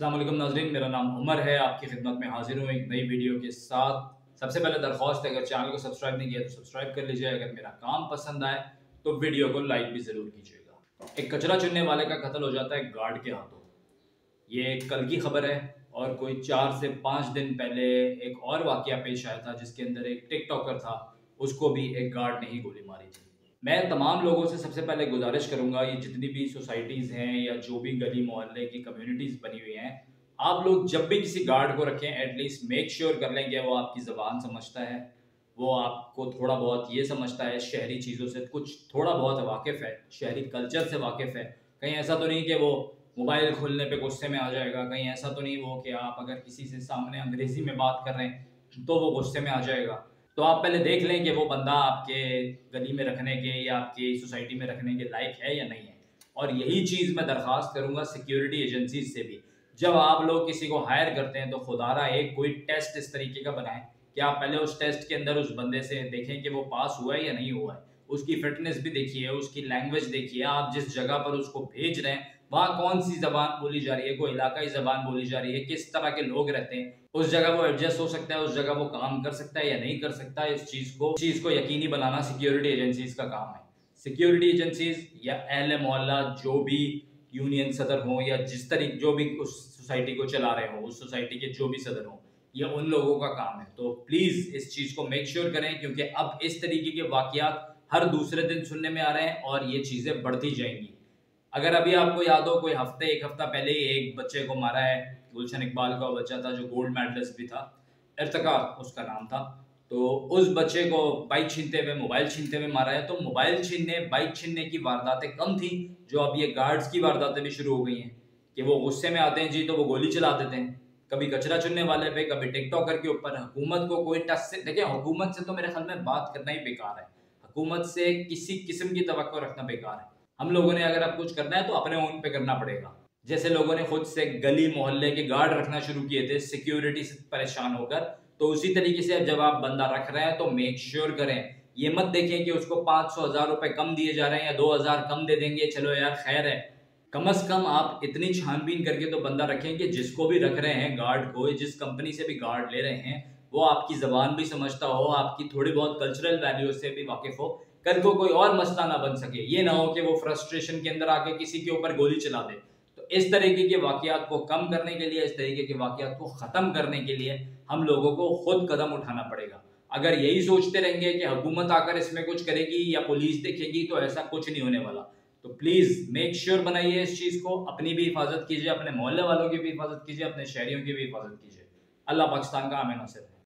असलम नाजरीन, मेरा नाम उमर है, आपकी खिदमत में हाजिर हूँ एक नई वीडियो के साथ। सबसे पहले दरख्वास्त है, अगर चैनल को सब्सक्राइब नहीं किया तो सब्सक्राइब कर लीजिए, अगर मेरा काम पसंद आए तो वीडियो को लाइक भी ज़रूर कीजिएगा। एक कचरा चुनने वाले का कत्ल हो जाता है गार्ड के हाथों। ये कल की खबर है और कोई चार से पाँच दिन पहले एक और वाक़ पेश आया था, जिसके अंदर एक टिकटॉकर था, उसको भी एक गार्ड ने ही गोली मारी थी। मैं तमाम लोगों से सबसे पहले गुजारिश करूँगा, ये जितनी भी सोसाइटीज़ हैं या जो भी गली मोहल्ले की कम्युनिटीज़ बनी हुई हैं, आप लोग जब भी किसी गार्ड को रखें एटलीस्ट मेक श्योर कर लें कि वो आपकी ज़बान समझता है, वो आपको थोड़ा बहुत ये समझता है, शहरी चीज़ों से कुछ थोड़ा बहुत वाकिफ़ है, शहरी कल्चर से वाकिफ़ है। कहीं ऐसा तो नहीं कि वो मोबाइल खोलने पे गुस्से में आ जाएगा, कहीं ऐसा तो नहीं वो कि आप अगर किसी से सामने अंग्रेज़ी में बात कर रहे हैं तो वो गुस्से में आ जाएगा। तो आप पहले देख लें कि वो बंदा आपके गली में रखने के या आपकी सोसाइटी में रखने के लायक है या नहीं है। और यही चीज़ मैं दरख्वास्त करूँगा सिक्योरिटी एजेंसी से भी। जब आप लोग किसी को हायर करते हैं तो खुदारा एक कोई टेस्ट इस तरीके का बनाएँ कि आप पहले उस टेस्ट के अंदर उस बंदे से देखें कि वो पास हुआ है या नहीं हुआ है। उसकी फिटनेस भी देखिए उसकी लैंग्वेज देखिए आप जिस जगह पर उसको भेज रहे हैं, वहाँ कौन सी जबान बोली जा रही है? कोई इलाकाई जबान बोली जा रही है? किस तरह के लोग रहते हैं? उस जगह वो एडजस्ट हो सकता है, उस जगह वो काम कर सकता है या नहीं कर सकता है? इस चीज़ को चीज़ को यकीनी बनाना सिक्योरिटी एजेंसीज का काम है। सिक्योरिटी एजेंसीज या एहल मोहल्ला जो भी यूनियन सदर हो या जिस तरीके जो भी उस सोसाइटी को चला रहे हो, उस सोसाइटी के जो भी सदर हो, या उन लोगों का काम है। तो प्लीज़ इस चीज़ को मेक श्योर sure करें, क्योंकि अब इस तरीके के वाकयात हर दूसरे दिन सुनने में आ रहे हैं और ये चीज़ें बढ़ती जाएँगी। अगर अभी आपको याद हो, कोई हफ़्ते, एक हफ़्ता पहले ही एक बच्चे को मारा है, गुलशन इकबाल का बच्चा था, जो गोल्ड मेडलिस्ट भी था, इरतका उसका नाम था तो उस बच्चे को बाइक छीनते हुए, मोबाइल छीनते हुए मारा है। तो मोबाइल छीनने, बाइक छीनने की वारदातें कम थी, जो अब ये गार्ड्स की वारदातें भी शुरू हो गई हैं, कि वो गुस्से में आते हैं, जी तो वो गोली चला देते हैं। कभी कचरा चुनने वाले पे, कभी टिकटॉकर के ऊपर, हुकूमत को कोई टच से, देखिए, हुकूमत से तो मेरे ख्याल में बात करना ही बेकार है। हुकूमत से किसी किस्म की तो रखना बेकार है। हम लोगों ने अगर अब कुछ करना है तो अपने ओन पे करना पड़ेगा। जैसे लोगों ने खुद से गली मोहल्ले के गार्ड रखना शुरू किए थे, सिक्योरिटी से परेशान होकर तो उसी तरीके से जब आप बंदा रख रहे हैं तो मेक श्योर sure करें। ये मत देखें कि उसको पाँच सौ हज़ार रुपए कम दिए जा रहे हैं या दो हज़ार कम दे देंगे, चलो यार, खैर है। कम अज कम आप इतनी छानबीन करके तो बंदा रखें कि जिसको भी रख रहे हैं, गार्ड को, जिस कंपनी से भी गार्ड ले रहे हैं वो आपकी जबान भी समझता हो, आपकी थोड़ी बहुत कल्चरल वैल्यूज़ से भी वाकिफ हो, कल को कोई और मसला ना बन सके। ये ना हो कि वो फ्रस्ट्रेशन के अंदर आके किसी के ऊपर गोली चला दे। तो इस तरीके के वाकयात को कम करने के लिए, इस तरीके के वाकयात को ख़त्म करने के लिए हम लोगों को खुद कदम उठाना पड़ेगा। अगर यही सोचते रहेंगे कि हुकूमत आकर इसमें कुछ करेगी या पुलिस देखेगी तो ऐसा कुछ नहीं होने वाला। तो प्लीज़ मेक श्योर बनाइए इस चीज़ को, अपनी भी हिफाजत कीजिए, अपने मोहल्ले वालों की भी हिफाजत कीजिए, अपने शहरियों की भी हिफाजत कीजिए। अल्लाह पाकिस्तान का आमिन नसर है।